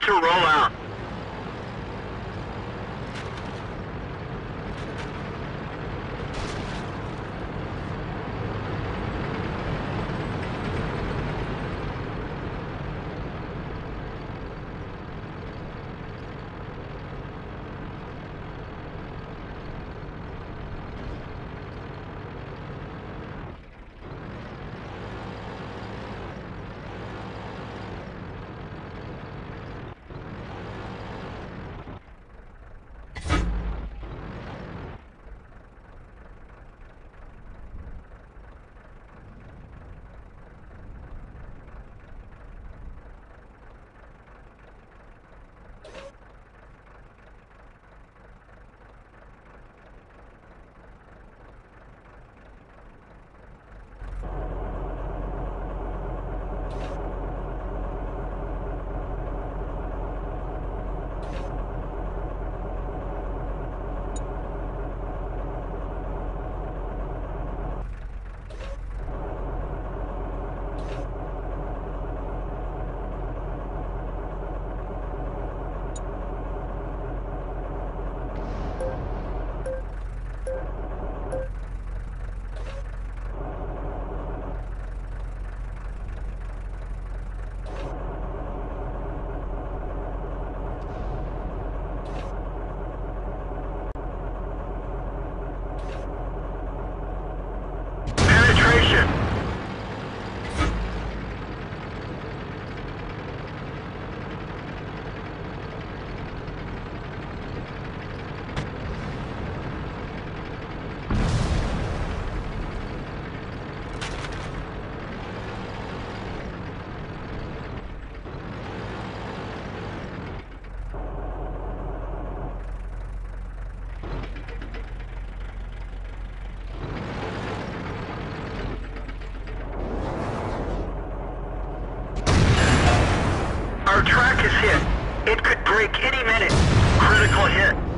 time to roll out. Track is hit. It could break any minute. Critical hit.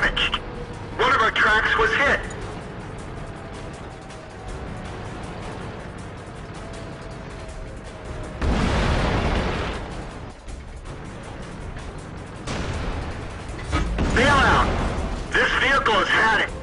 damaged. One of our tracks was hit. Bailout! This vehicle has had it.